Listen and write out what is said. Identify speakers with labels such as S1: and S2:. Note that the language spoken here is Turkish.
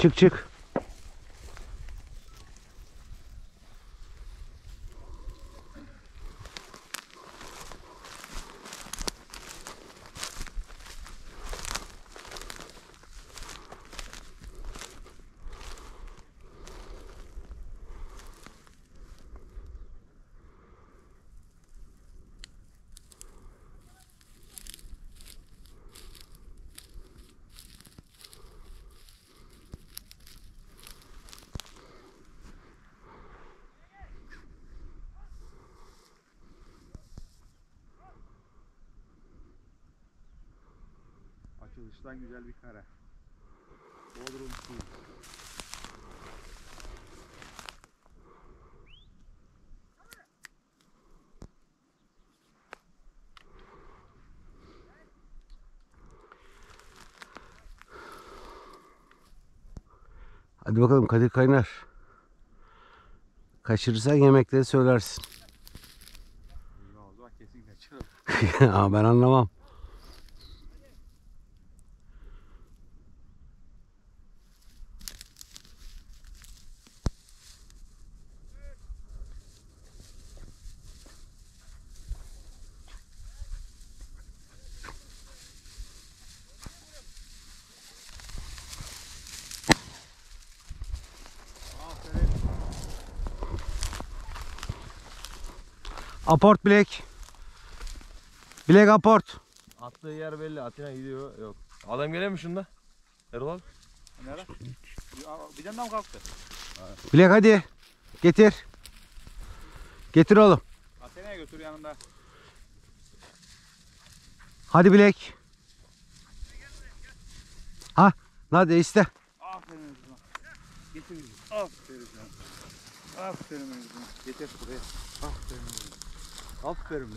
S1: Çık çık.
S2: Açılıştan güzel bir kare. Bodrum suyu.
S1: Hadi bakalım Kadir Kaynar. Kaçırırsan yemekleri söylersin. Aa, ben anlamam.
S2: Aferin.
S1: Aport bilek. Bilek aport.
S3: Attığı yer belli. Atina gidiyor. Yok. Adam geliyor mu şunda? Erol abi.
S2: Nere? Bir tane daha kalktı?
S1: Bilek hadi. Getir. Getir oğlum.
S2: Athena'ya götür yanında.
S1: Hadi bilek. Ha, hadi iste.
S2: Aferin Özgür'üm. Getir. Aferin Özgür'üm. Aferin Özgür'üm. Getir buraya. Aferin Özgür'üm. Aferin be.